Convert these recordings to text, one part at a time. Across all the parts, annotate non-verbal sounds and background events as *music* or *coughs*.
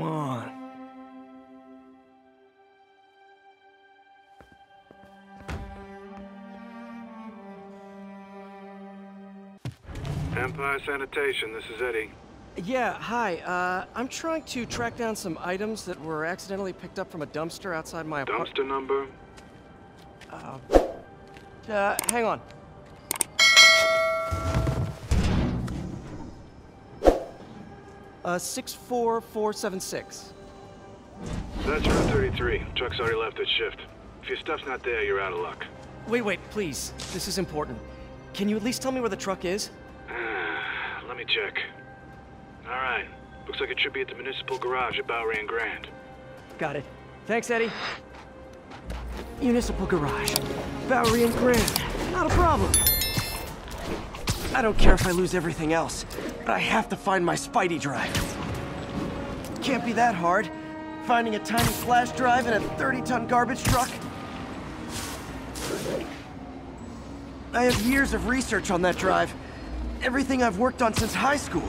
Come on. Empire Sanitation, this is Eddie. Yeah, hi. Uh, I'm trying to track down some items that were accidentally picked up from a dumpster outside my apartment. Dumpster number? Uh, hang on. Uh, 64476. That's Route 33. Truck's already left its shift. If your stuff's not there, you're out of luck. Wait, wait, please. This is important. Can you at least tell me where the truck is? *sighs* Let me check. Alright. Looks like it should be at the municipal garage at Bowery and Grand. Got it. Thanks, Eddie. Municipal garage. Bowery and Grand. Not a problem. I don't care if I lose everything else, but I have to find my Spidey drive. Can't be that hard. Finding a tiny flash drive in a 30-ton garbage truck. I have years of research on that drive. Everything I've worked on since high school.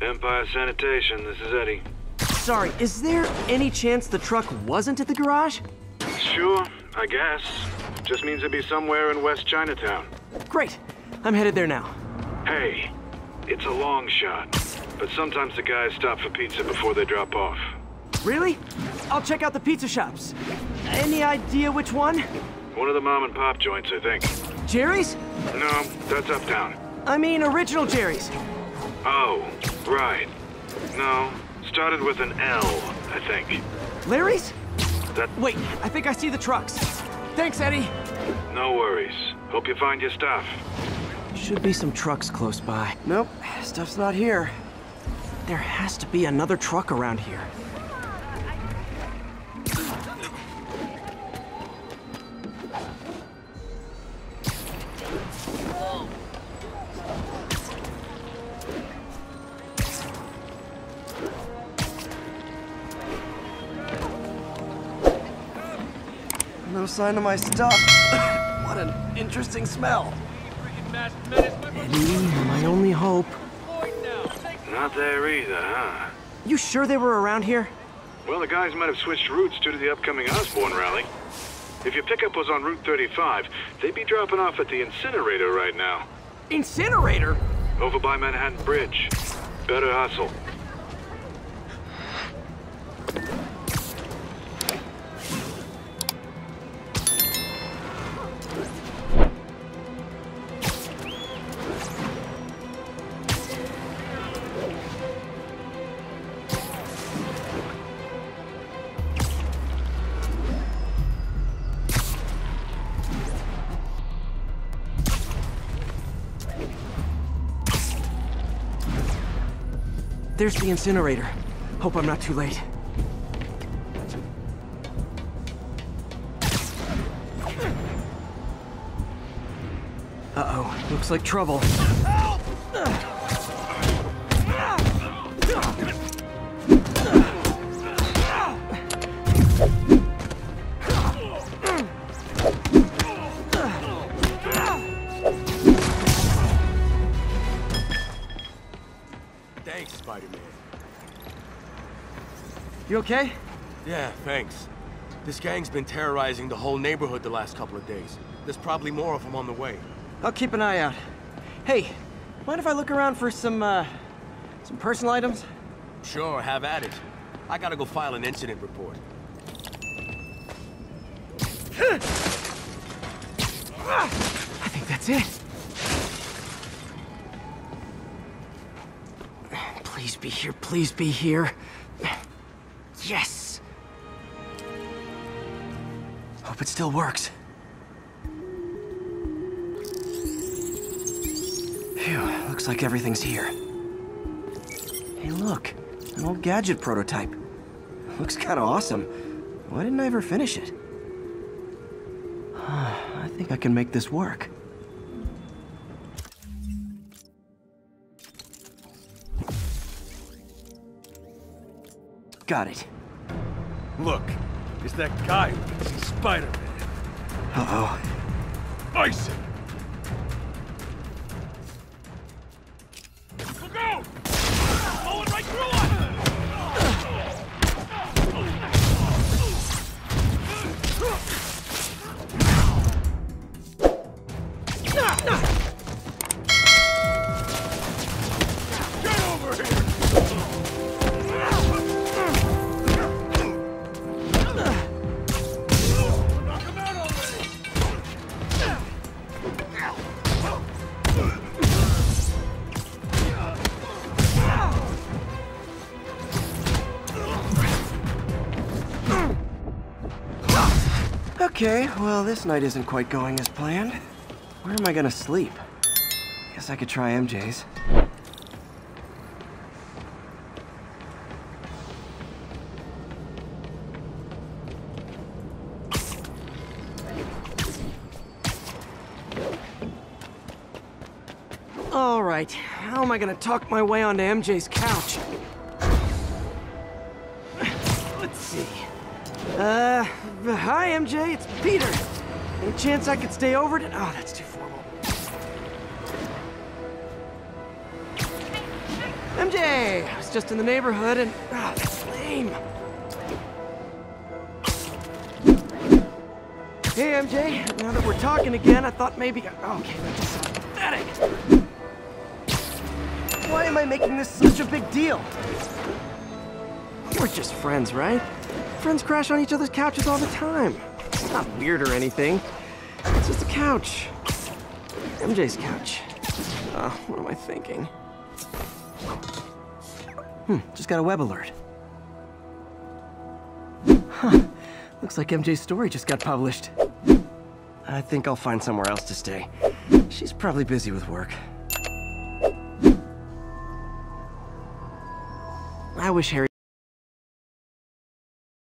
Empire Sanitation, this is Eddie. Sorry, is there any chance the truck wasn't at the garage? Sure, I guess. Just means it'd be somewhere in West Chinatown. Great. I'm headed there now. Hey, it's a long shot, but sometimes the guys stop for pizza before they drop off. Really? I'll check out the pizza shops. Any idea which one? One of the mom and pop joints, I think. Jerry's? No, that's uptown. I mean, original Jerry's. Oh, right. No, started with an L, I think. Larry's? That. Wait, I think I see the trucks. Thanks, Eddie. No worries. Hope you find your stuff. Should be some trucks close by. Nope, stuff's not here. There has to be another truck around here. No sign of my stuff. *coughs* what an interesting smell. Eddie, my only hope. Not there either, huh? You sure they were around here? Well, the guys might have switched routes due to the upcoming Osborn rally. If your pickup was on Route 35, they'd be dropping off at the incinerator right now. Incinerator? Over by Manhattan Bridge. Better hustle. There's the incinerator. Hope I'm not too late. Uh-oh, looks like trouble. You okay? Yeah, thanks. This gang's been terrorizing the whole neighborhood the last couple of days. There's probably more of them on the way. I'll keep an eye out. Hey, mind if I look around for some, uh, some personal items? Sure, have at it. I gotta go file an incident report. I think that's it. Please be here, please be here. Yes! Hope it still works. Phew, looks like everything's here. Hey, look, an old gadget prototype. Looks kinda awesome. Why didn't I ever finish it? *sighs* I think I can make this work. Got it. Look, it's that guy who can see Spider-Man. Uh-oh. Bison! Okay, well, this night isn't quite going as planned. Where am I gonna sleep? Guess I could try MJ's. All right, how am I gonna talk my way onto MJ's couch? Let's see. Uh, hi, MJ. It's Peter. Any chance I could stay over to? Oh, that's too formal. MJ, I was just in the neighborhood and oh, that's lame. Hey, MJ. Now that we're talking again, I thought maybe. Oh, okay, that just sounds pathetic. Why am I making this such a big deal? We're just friends, right? Friends crash on each other's couches all the time. It's not weird or anything. It's just a couch. MJ's couch. Uh, what am I thinking? Hmm, just got a web alert. Huh. Looks like MJ's story just got published. I think I'll find somewhere else to stay. She's probably busy with work. I wish Harry